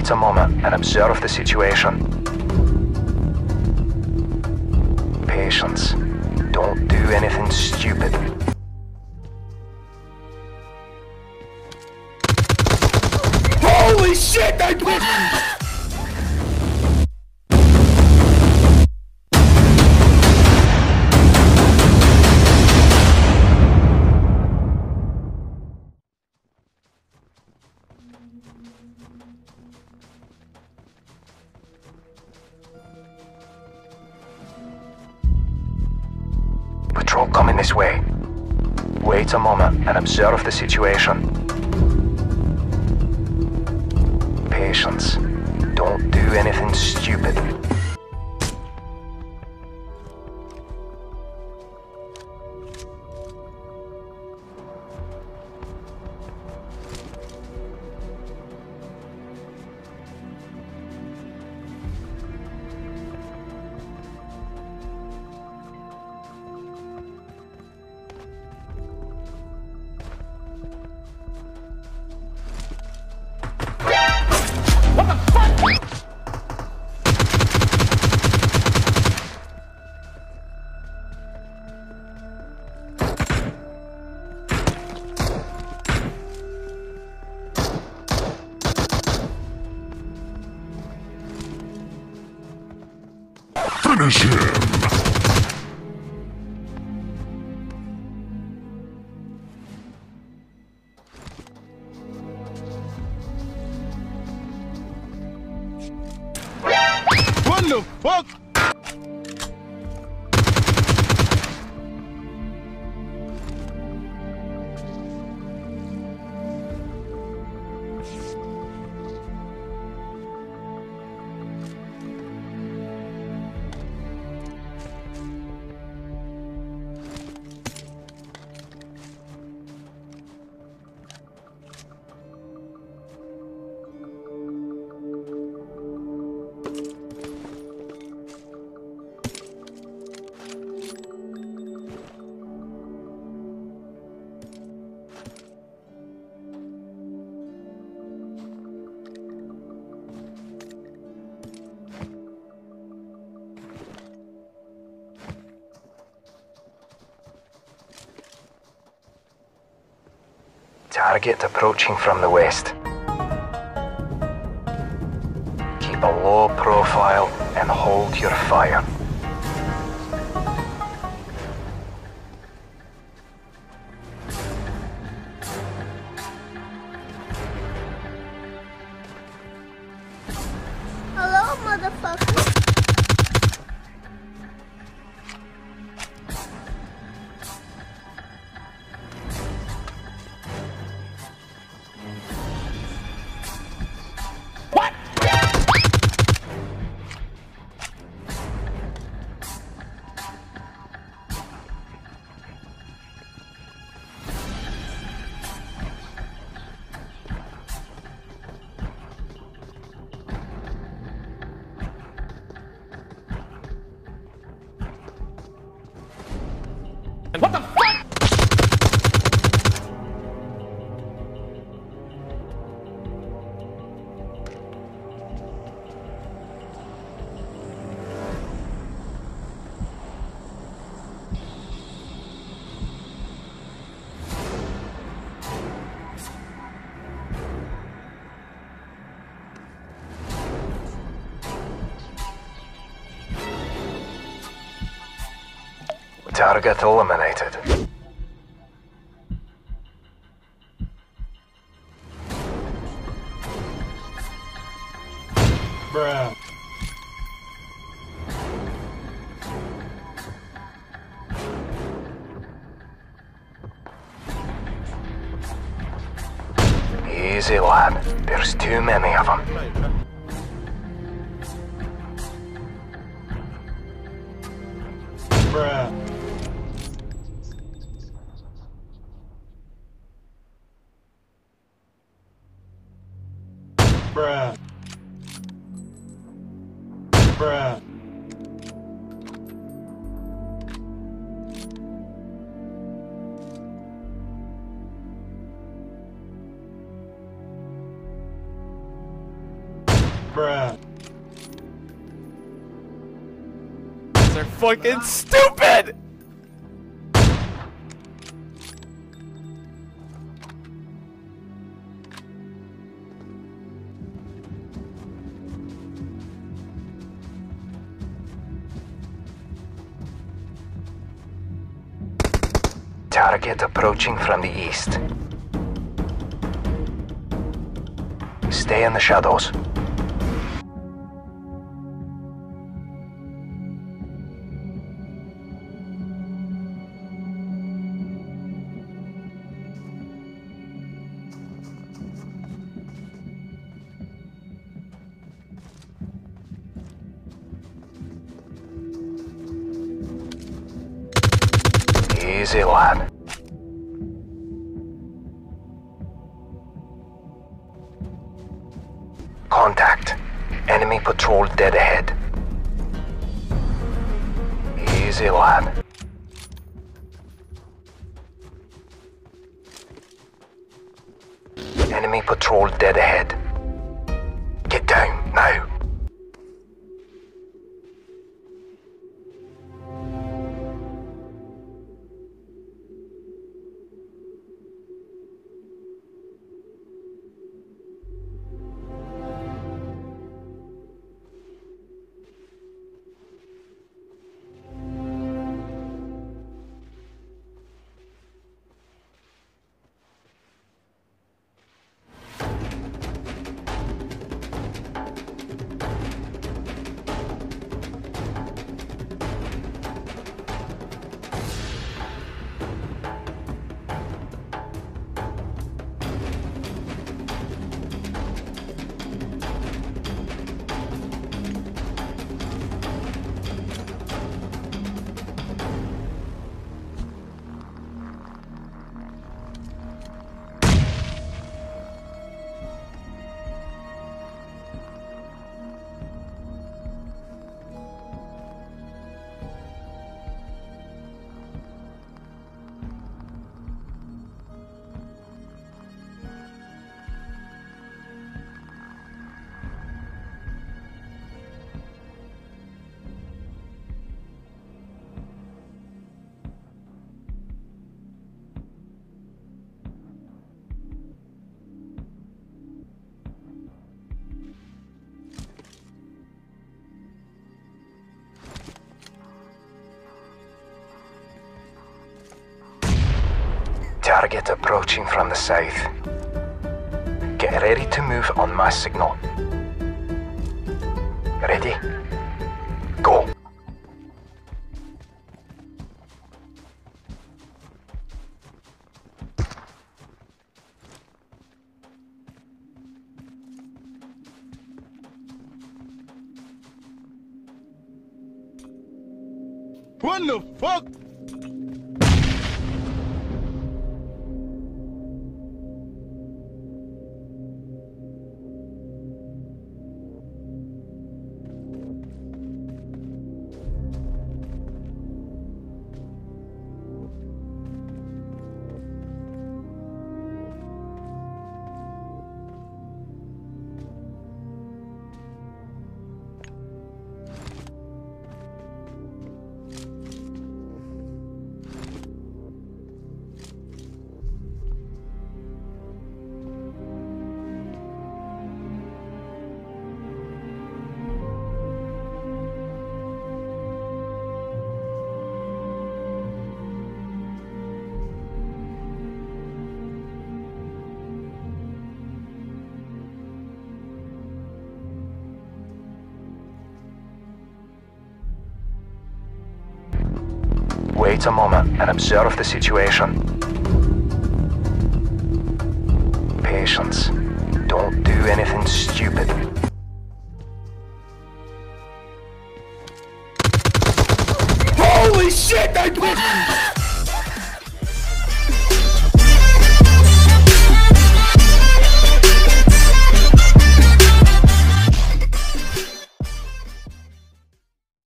Wait a moment and observe the situation. Patience. Don't do anything stupid. Holy shit! I Patrol coming this way. Wait a moment and observe the situation. Patience. Don't do anything stupid. Finish him! Target approaching from the west. Keep a low profile and hold your fire. Target eliminated. Bruh. Easy, lad. There's too many of them. Bruh. Bruh. Bruh. Bruh. They're fucking stupid! Target approaching from the east. Stay in the shadows. Easy, lad. Dead ahead. Easy, lad. Enemy patrol dead ahead. Target approaching from the south. Get ready to move on my signal. Ready? Go. What the fuck? Wait a moment and observe the situation. Patience. Don't do anything stupid. Holy shit!